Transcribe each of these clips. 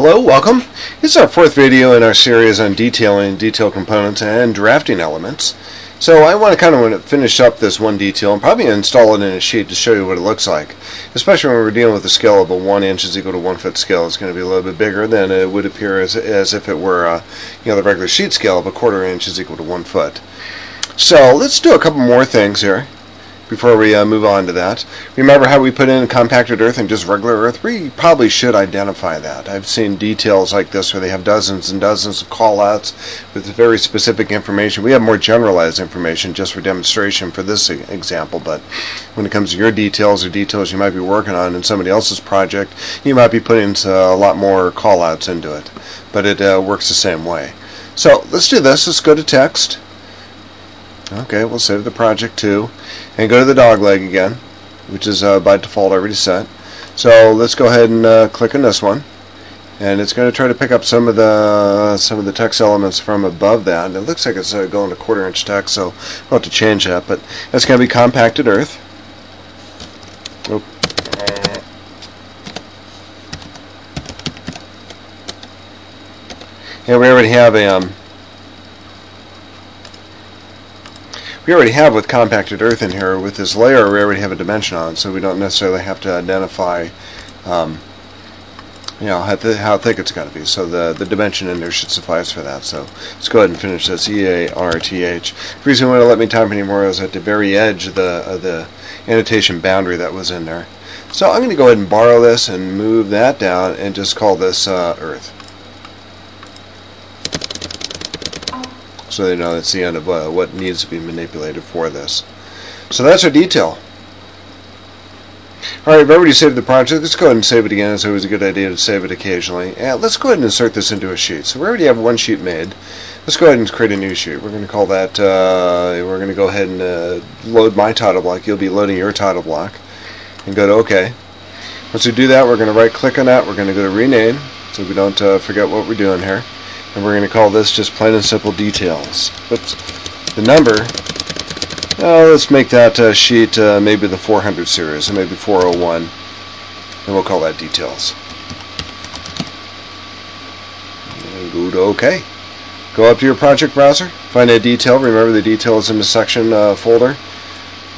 Hello, welcome. This is our fourth video in our series on detailing detail components and drafting elements. So I want to kind of finish up this one detail and probably install it in a sheet to show you what it looks like. Especially when we're dealing with a scale of a 1 inch is equal to 1 foot scale. It's going to be a little bit bigger than it would appear as, as if it were you know, the regular sheet scale of a quarter inch is equal to 1 foot. So let's do a couple more things here before we uh, move on to that. Remember how we put in compacted earth and just regular earth? We probably should identify that. I've seen details like this where they have dozens and dozens of callouts with very specific information. We have more generalized information just for demonstration for this example, but when it comes to your details or details you might be working on in somebody else's project, you might be putting a lot more callouts into it, but it uh, works the same way. So let's do this. Let's go to text Okay, we'll save the project too. And go to the dog leg again, which is uh, by default already set. So let's go ahead and uh, click on this one. And it's going to try to pick up some of the some of the text elements from above that. And it looks like it's uh, going to quarter inch text, so we'll have to change that. But that's going to be compacted earth. Oh. And we already have a um, we already have with compacted earth in here, with this layer we already have a dimension on, so we don't necessarily have to identify um, you know, how, th how thick it's got to be. So the, the dimension in there should suffice for that. So let's go ahead and finish this E-A-R-T-H. The reason it won't let me type anymore is at the very edge of the, of the annotation boundary that was in there. So I'm going to go ahead and borrow this and move that down and just call this uh, Earth. So they know it's the end of uh, what needs to be manipulated for this. So that's our detail. Alright, I've already saved the project. Let's go ahead and save it again. It's always a good idea to save it occasionally. And let's go ahead and insert this into a sheet. So we already have one sheet made. Let's go ahead and create a new sheet. We're going to call that, uh, we're going to go ahead and uh, load my title block. You'll be loading your title block. And go to OK. Once we do that, we're going to right click on that. We're going to go to rename so we don't uh, forget what we're doing here and we're going to call this just plain and simple details. Oops. The number, uh, let's make that uh, sheet uh, maybe the 400 series, or maybe 401, and we'll call that details. Go to OK. Go up to your project browser, find a detail, remember the detail is in the section uh, folder,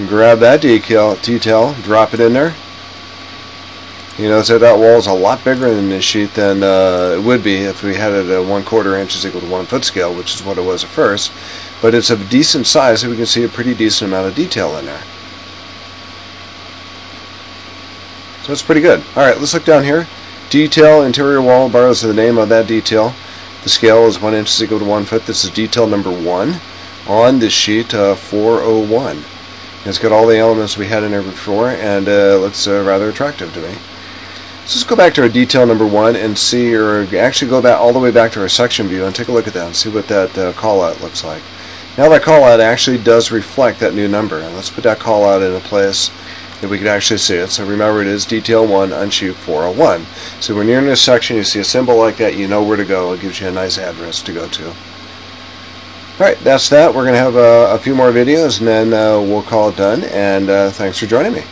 grab that detail, detail, drop it in there, you know, so that wall is a lot bigger in this sheet than uh, it would be if we had it at one quarter inches equal to one foot scale, which is what it was at first. But it's of decent size, so we can see a pretty decent amount of detail in there. So it's pretty good. All right, let's look down here. Detail, interior wall borrows the name of that detail. The scale is one inch is equal to one foot. This is detail number one on this sheet, uh, 401. It's got all the elements we had in there before, and uh, looks uh, rather attractive to me. So let's go back to our detail number one and see, or actually go back all the way back to our section view and take a look at that and see what that uh, callout looks like. Now that callout actually does reflect that new number. And let's put that callout in a place that we can actually see it. So remember it is detail 1 on sheet 401. So when you're in this section you see a symbol like that, you know where to go. It gives you a nice address to go to. Alright, that's that. We're going to have a, a, few more videos and then uh, we'll call it done. And uh, thanks for joining me.